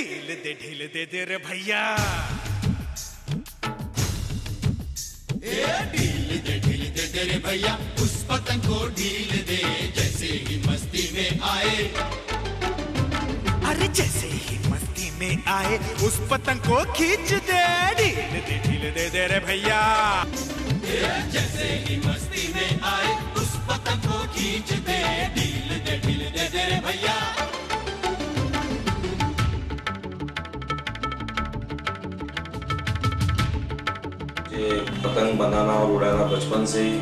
ढील दे ढील दे दे रे भैया। ढील दे ढील दे दे रे भैया उस पतंग को ढील दे जैसे ही मस्ती में आए। अरे जैसे ही मस्ती में आए उस पतंग को खींच दे ढील दे ढील दे दे रे भैया। जैसे ही मस्ती में आए उस पतंग को खींच दे ढील दे ढील दे दे रे भैया। मुझे पतंग बनाना और उड़ाना बचपन से ही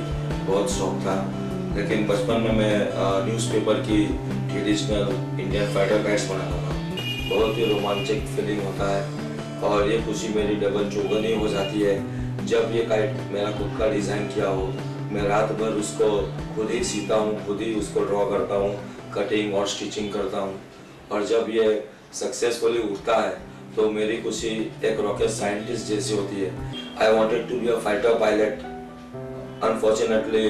बहुत शौक था। लेकिन बचपन में मैं न्यूज़पेपर की ट्रेडिशनल इंडियन फाइटर बैट्स बनाता था। बहुत ही रोमांचक फीलिंग होता है और ये खुशी मेरी डबल चौगनी हो जाती है। जब ये काइट मेरा खुद का डिज़ाइन किया हो, मैं रात भर उसको खुद ही सीता हूँ, खुद ही उसको ड्रॉ करता हूँ कटिंग और स्टिचिंग करता हूँ। और जब ये सक्सेसफुली उठता है तो मेरी खुशी एक रॉकेट साइंटिस्ट जैसी होती है। I wanted to be a fighter pilot unfortunately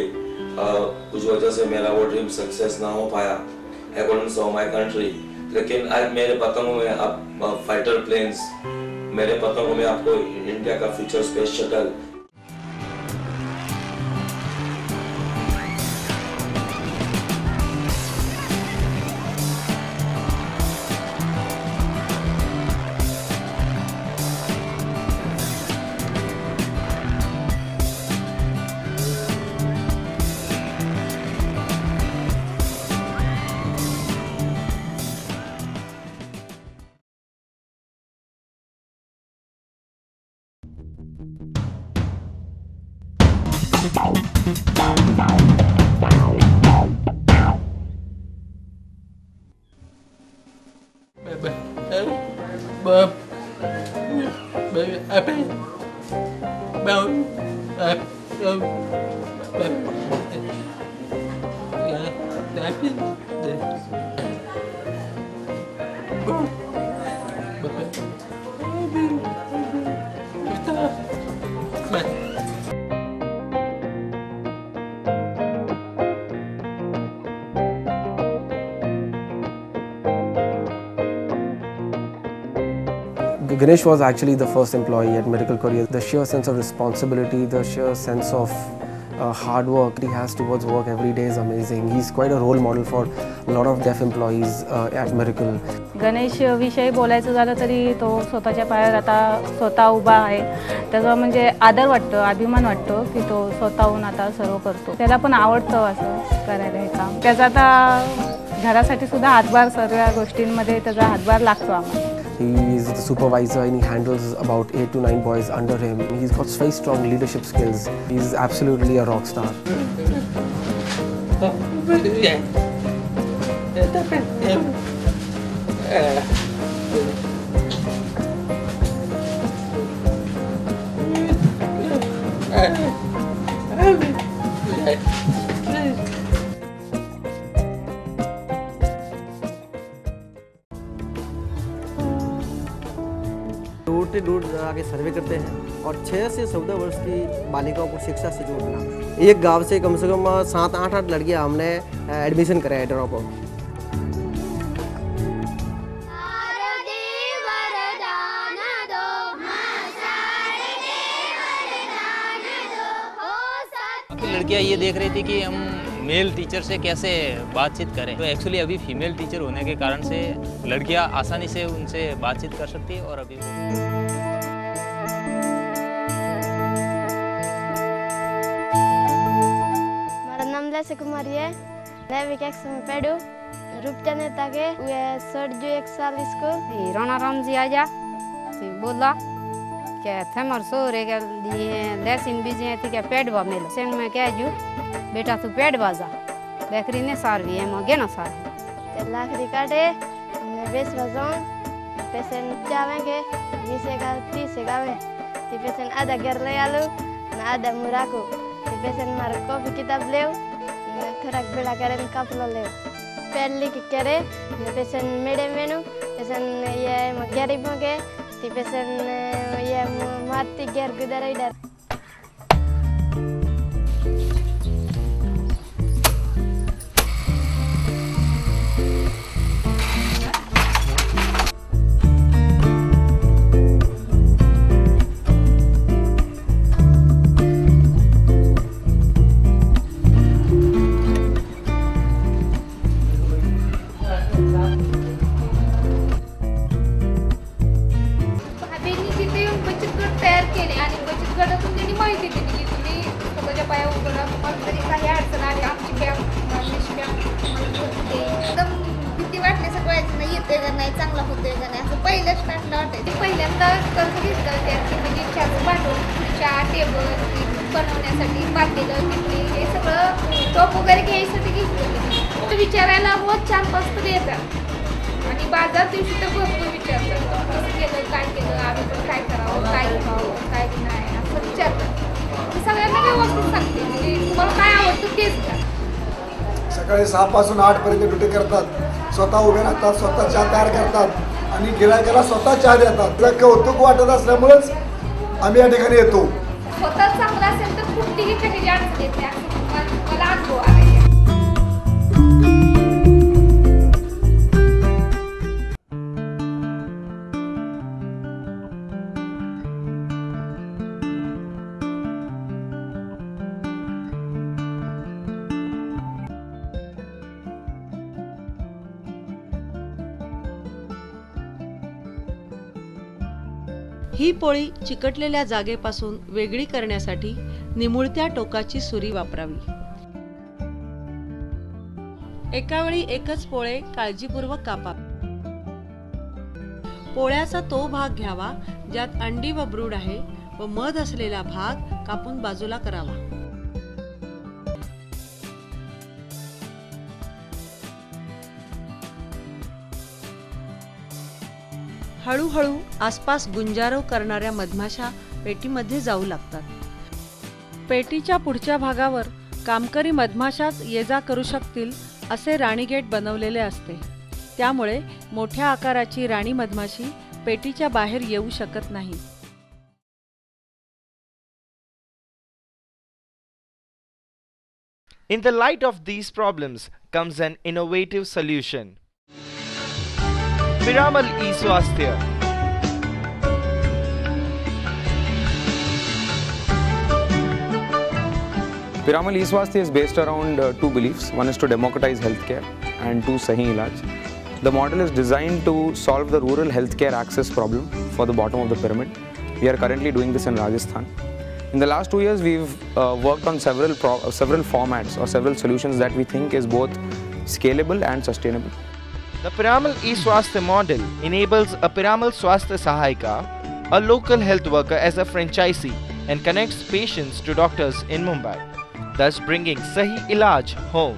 कुछ वजह से मेरा वो ड्रीम सक्सेस ना हो पाया अकॉर्डिंग टू माई कंट्री लेकिन आज मेरे पतंगों में आप फाइटर प्लेन्स मेरे पतंगों में आपको इंडिया का future space shuttle I've been. Ganesh was actually the first employee at Medical Courier. The sheer sense of responsibility, the sheer sense of uh, hard work he has towards work every day is amazing. He's quite a role model for a lot of deaf employees uh, at Miracle. Ganesh विषयी बोलायचं झालं तरी तो स्वतःच्या पायावर आता स्वतः उभा आहे त्याचा म्हणजे आदर वाटतो अभिमान वाटतो की तो स्वतःहून आता सर्व करतो त्याला पण आवडतं असं करायला हे काम त्याचा आता घरासाठी सुद्धा हातभार सर्व गोष्टींमध्ये त्याचा हातभार लागतो आम्हाला He is the supervisor and he handles about eight to nine boys under him. He's got very strong leadership skills. He's absolutely a rock star. Door आगे सर्वे करते हैं और छः से चौदह वर्ष की बालिकाओं को शिक्षा से जोड़ना एक गाँव से कम से कम सात, आठ आठ लड़कियाँ हमने एडमिशन कराया ड्रॉप आउट कि। लड़कियाँ ये देख रही थी कि हम मेल टीचर से कैसे बातचीत करें। तो एक्चुअली अभी फीमेल टीचर होने के कारण से लड़कियाँ आसानी से उनसे बातचीत कर सकती है और अभी Anna Kumari है मैं विकेक्स में पढ़ू रूपचंद नेता के वे सर जो एक साल इसको राणा राम जी आया बोला के थमर सो रे के लिए लेसिन बीजे थी के पेड़ बा मेल सेन में कह जू बेटा तू पेड़ बाजा बेकरी ने सार भी है मगे ना सार ते लाख रिकाटे ने बेस बजाऊं पैसे जावे के जिसे का तीस गावे ती पैसे आधा घर ले आलू ना आधा मुराको ती पैसे मार कॉफ़ी किताब लेऊ ખોરાક કરે ને કાપલો લેવો પહેલી કે કરે પેશન્ટ મેડમ એનું પેશન્ટ એ ગરીબ કે પેશન્ટ એ મારતી ઘેર ગુદારાઈ ડર गुदर मग तरी काही अडचण आली आमची कॅम्प निष्कॅम्प एकदम भीती वाटली सगळ्याची नाही येतोय का नाही चांगला होतोय का नाही असं पहिल्या स्टार्टला वाटायचं पहिल्यांदा कर्ज घेतलं त्याची म्हणजे चहाचं भांडवल चहा टेबल बनवण्यासाठी पातेलं किटली हे सगळं टॉप वगैरे घ्यायसाठी घेतलं विचारायला रोज चार पाच तरी येतात आणि बाजार दिवशी तर भरपूर विचारतात. कसं केलं काय घ्या सकाळी सहापासून आठपर्यंत ड्युटी करतात. स्वतः उभे राहतात स्वतः चहा तयार करतात आणि गिरायकाला स्वतः चहा देतात. कौतुक वाटत असल्यामुळेच आम्ही या ठिकाणी येतो. स्वतः चांगलं असेल तर कुठलीही ही पोळी चिकटलेल्या जागेपासून वेगळी करण्यासाठी निमुळत्या टोकाची सुरी वापरावी. एका वेळी एकच पोळे काळजीपूर्वक कापा. पोळ्याचा तो भाग घ्यावा ज्यात अंडी व ब्रूड आहे व मध असलेला भाग कापून बाजूला करावा. हळूहळू आसपास गुंजारव करणाऱ्या मधमाशा पेटीमध्ये जाऊ लागतात. पेटीच्या पुढच्या भागावर कामकरी मधमाशाच ये जा करू शकतील असे राणीगेट बनवलेले असते. त्यामुळे मोठ्या आकाराची राणी मधमाशी पेटीच्या बाहेर येऊ शकत नाही. In the light of these problems comes an innovative solution. Piramal e-Swasthya. Piramal eSwasthya is based around uh, two beliefs. One is to democratize healthcare and two Sahi Ilaj. The model is designed to solve the rural healthcare access problem for the bottom of the pyramid. We are currently doing this in Rajasthan. In the last two years, we've uh, worked on several several formats or several solutions that we think is both scalable and sustainable. The Piramal e-Swasthya model enables a Piramal Swasthya Sahayika, a local health worker as a franchisee and connects patients to doctors in Mumbai, thus bringing Sahi Ilaj home.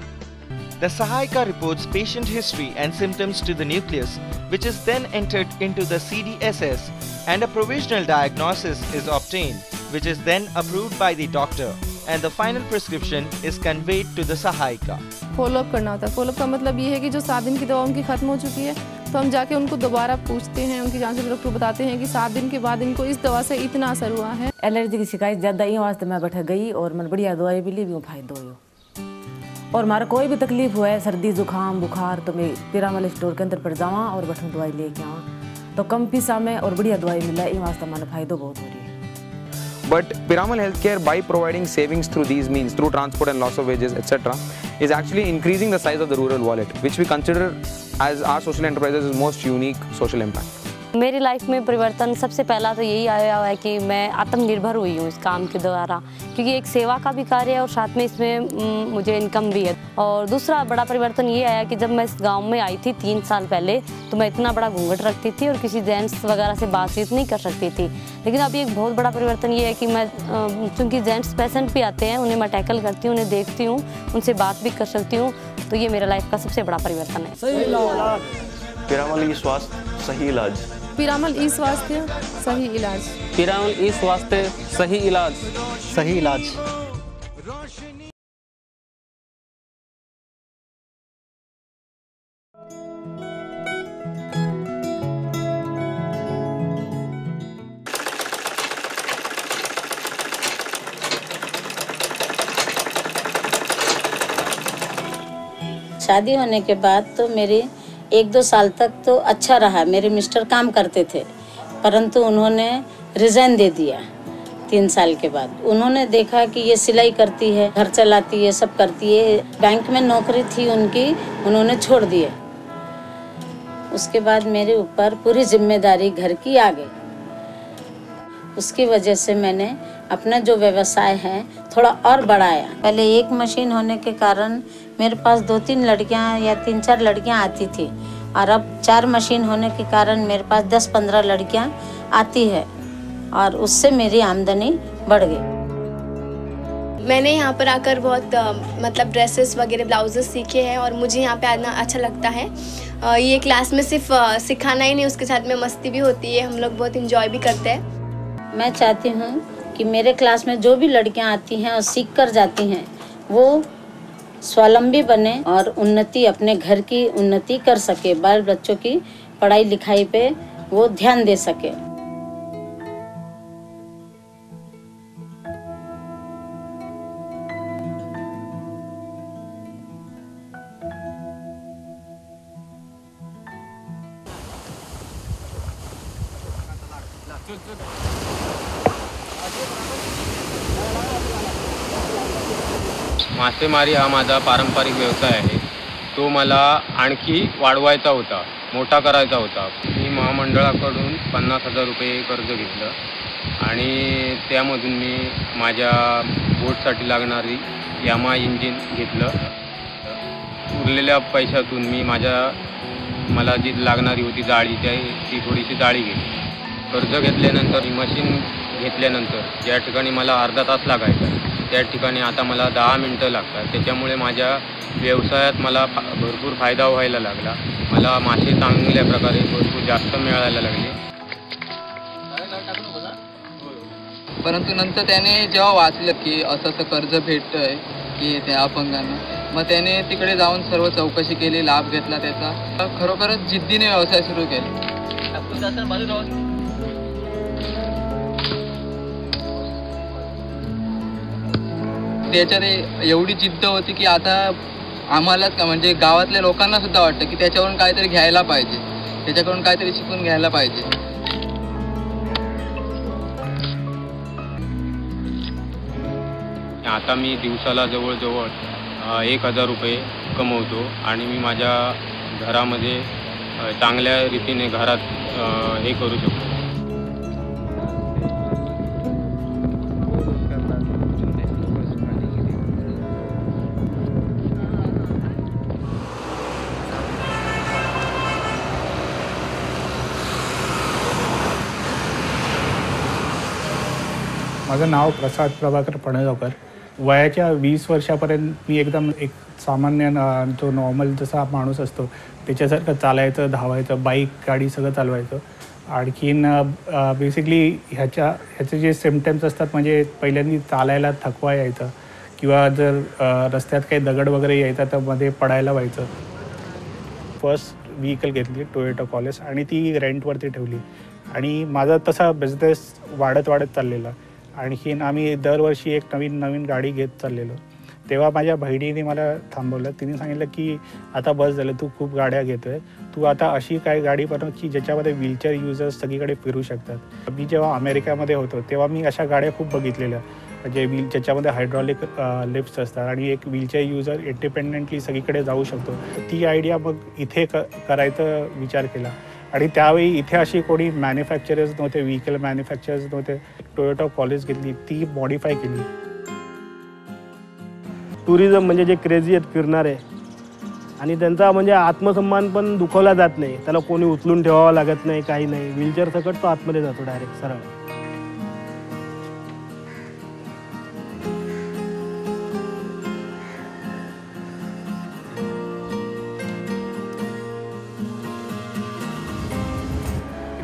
The Sahayika reports patient history and symptoms to the nucleus, which is then entered into the CDSS and a provisional diagnosis is obtained, which is then approved by the doctor and the final prescription is conveyed to the Sahayika. Follow up करना होता है। Follow up का मतलब ये है कि जो सात दिन की दवा उनकी ख़त्म हो चुकी है तो हम जाके उनको दोबारा पूछते हैं उनकी जाँच डॉक्टर बताते हैं कि सात दिन के बाद इनको इस दवा से इतना असर हुआ है। एलर्जी की शिकायत ज़्यादा ही वास्ते मैं बैठ गई और मैं बढ़िया दवाई भी ली भी फ़ायदा हो और हमारा कोई भी तकलीफ़ हुआ है सर्दी जुकाम बुखार तो मैं पिरामल स्टोर के अंदर पर जावा और बैठूँ दवाई लेके आवा तो कम पैसा में और बढ़िया दवाई मिला ये वास्ते हमारा फ़ायदा बहुत हो रही है। But Piramal Healthcare, by providing savings through these means, through transport and loss of wages, etc., is actually increasing the size of the rural wallet, which we consider as our social enterprises' most unique social impact. मेरी life में परिवर्तन सबसे पहला तो यही आया हुआ है कि मैं आत्मनिर्भर हुई हूँ इस काम के द्वारा। क्योंकि एक सेवा का भी कार्य है और साथ में इसमें मुझे इनकम भी है। और दूसरा बड़ा परिवर्तन ये आया कि जब मैं इस गाँव में आई थी तीन साल पहले तो मैं इतना बड़ा घूंघट रखती थी और किसी जेंट्स वगैरह से बातचीत नहीं कर सकती थी। लेकिन अभी एक बहुत बड़ा परिवर्तन ये है कि मैं चूँकि जेंट्स पेशेंट भी आते हैं उन्हें मैं टैकल करती हूँ उन्हें देखती हूँ उनसे बात भी कर सकती हूँ तो ये मेरा लाइफ का सबसे बड़ा परिवर्तन है। पिरामल ई स्वास्थ्य सही इलाज। पिरामल ई स्वास्थ्य सही इलाज। पिरामल ई स्वास्थ्य सही इलाज। सही इलाज। शादी होने के बाद तो मेरी एक दो साल तक तो अच्छा रहा, मेरे मिस्टर काम करते थे, परंतु उन्होंने रिजाइन दे दिया तीन साल के बाद। उन्होंने देखा कि ये सिलाई करती है, घर चलाती है, सब करती है बैंक में नौकरी थी उनकी, उन्होंने छोड़ दिए उसके बाद मेरे ऊपर पूरी ज़िम्मेदारी घर की आ गई। उसकी वजह से मैंने अपना जो व्यवसाय है, थोड़ा और बढ़ाया। पहले एक मशीन होने के कारण मेरे पास दो तीन लड़कियाँ या तीन चार लड़कियाँ आती थी। और अब चार मशीन होने के कारण मेरे पास दस पंद्रह लड़कियाँ आती है और उससे मेरी आमदनी बढ़ गई। मैंने यहाँ पर आकर बहुत मतलब ड्रेसेस वगैरह ब्लाउजेस सीखे हैं और मुझे यहाँ पे आना अच्छा लगता है। ये क्लास में सिर्फ़ सिखाना ही नहीं उसके साथ में मस्ती भी होती है हम लोग बहुत इंजॉय भी करते हैं। मैं चाहती हूँ कि मेरे क्लास में जो भी लड़कियाँ आती हैं और सीख कर जाती हैं वो स्वावलंबी बने और उन्नति अपने घर की उन्नति कर सके, बाल बच्चों की पढ़ाई लिखाई पे वो ध्यान दे सके। मासेमारी हा माझा पारंपरिक व्यवसाय आहे. तो मला आणखी वाढवायचा होता मोठा करायचा होता. मी महामंडळाकडून पन्नास हजार रुपये कर्ज घेतलं आणि त्यामधून मी माझ्या बोटसाठी लागणारी यामा इंजिन घेतलं. उरलेल्या पैशातून मी माझ्या मला जी लागणारी होती जाळी त्या ती थोडीशी जाळी घेतली. कर्ज घेतल्यानंतर मशीन घेतल्यानंतर ज्या ठिकाणी मला अर्धा तास लागायचा त्या ठिकाणी आता मला दहा मिनटं लागतात. त्याच्यामुळे माझ्या व्यवसायात मला फा भरपूर फायदा व्हायला लागला. मला मासे चांगल्या प्रकारे भरपूर जास्त मिळायला लागले. परंतु नंतर त्याने जेव्हा वाचलं की असं असं कर्ज भेटतंय की त्या अपंगांना मग त्याने तिकडे जाऊन सर्व चौकशी केली लाभ घेतला त्याचा. खरोखरच जिद्दीने व्यवसाय सुरू केला. म्हणजे त्याच्यात एवढी जिद्द होती की आता आम्हालाच का म्हणजे गावातल्या लोकांना सुद्धा वाटतं की त्याच्याकडून काहीतरी घ्यायला पाहिजे. त्याच्याकडून काहीतरी शिकून घ्यायला पाहिजे. आता मी दिवसाला जवळजवळ एक हजार रुपये कमवतो आणि मी माझ्या घरामध्ये चांगल्या रीतीने घरात हे करू शकतो. माझं नाव प्रसाद प्रभाकर पणगावकर. वयाच्या वीस वर्षापर्यंत मी एकदम एक सामान्य जो नॉर्मल जसा माणूस असतो, त्याच्यासारखं चालायचं, धावायचं बाईक गाडी सगळं चालवायचं. आणखीन बेसिकली ह्याच्या, ह्याचे जे सिमटम्स असतात, म्हणजे पहिल्यांदा चालायला थकवा यायचा, किंवा जर रस्त्यात काही दगड वगैरे यायचा, तर मध्ये पडायला व्हायचं. फ़र्स्ट व्हीकल घेतली टोयोटा कॉलेज आणि ती रेंटवरती ठेवली. आणि माझा तसा बिझनेस वाढत वाढत चाललेला. आणखीन आम्ही दरवर्षी एक नवीन नवीन गाडी घेत चाललेलो. तेव्हा माझ्या बहिणीने मला थांबवलं. तिने सांगितलं की आता बस झालं तू खूप गाड्या घेतोय. तू आता अशी काय गाडी बनव की ज्याच्यामध्ये व्हीलचेअर युजर्स सगळीकडे फिरू शकतात. मी जेव्हा अमेरिकेमध्ये होतो तेव्हा मी अशा गाड्या खूप बघितलेल्या. म्हणजे व्हील ज्याच्यामध्ये हायड्रॉलिक लिफ्ट्स असतात आणि एक व्हीलचेअर युजर इंडिपेंडेंटली सगळीकडे जाऊ शकतो. ती आयडिया मग इथे क करायचा विचार केला. आणि त्यावेळी इथे अशी कोणी मॅन्युफॅक्चरर्स नव्हते व्हीकल मॅन्युफॅक्चरर्स नव्हते. टोयोटा कॉलेज घेतली ती मॉडिफाय केली. टुरिझम म्हणजे जे क्रेझी आहेत फिरणारे आणि त्यांचा म्हणजे आत्मसन्मान पण दुखवला जात नाही. त्याला कोणी उचलून ठेवावं लागत नाही काही नाही. व्हीलचेअर सकट तो आतमध्ये जातो डायरेक्ट सरळ.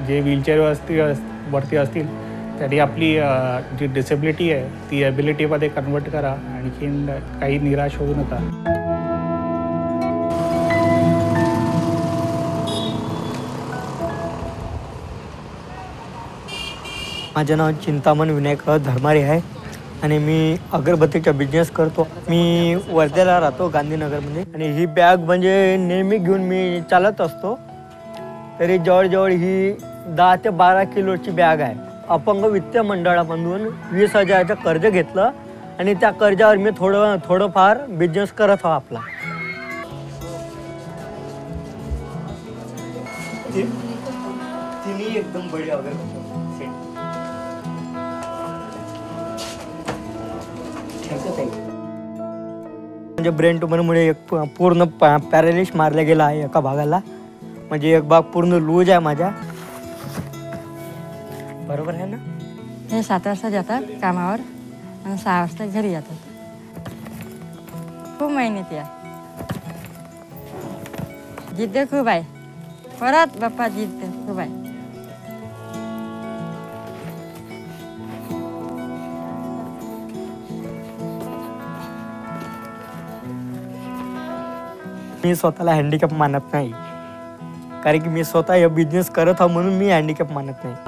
जे व्हीलचेअर असतील वरती असतील त्यांनी आपली जी डिसेबिलिटी आहे ती ॲबिलिटीमध्ये कन्वर्ट करा. आणखीन काही निराश होऊ नका. माझं नाव चिंतामण विनायक धर्मारे आहे. आणि मी अगरबत्तीचा बिझनेस करतो. मी वर्ध्याला राहतो गांधीनगरमध्ये. आणि ही बॅग म्हणजे नेहमी घेऊन मी चालत असतो. तरी जवळजवळ ही दहा ते बारा किलोची बॅग आहे. अपंग वित्त मंडळामधून वीस हजाराचं कर्ज घेतलं आणि त्या कर्जावर मी थोडं थोडंफार बिझनेस करत हो आपला. तिन्ही एकदम बढिया म्हणजे ब्रेन ट्युमरमुळे एक प- पूर्ण पॅरालिश मारला गेला आहे एका भागाला. म्हणजे एक भाग पूर्ण लूज आहे माझ्या. बरोबर आहे ना हे सात वाजता जातात कामावर आणि सहा वाजता घरी जातात खूप मेहनती आहे जिद्द खूप आहे परत बाप्पा जिद्द खूप आहे मी स्वतःला हँडिकॅप मानत नाही कारण की मी स्वतः हे बिझनेस करत आहो म्हणून मी हँडिकॅप मानत नाही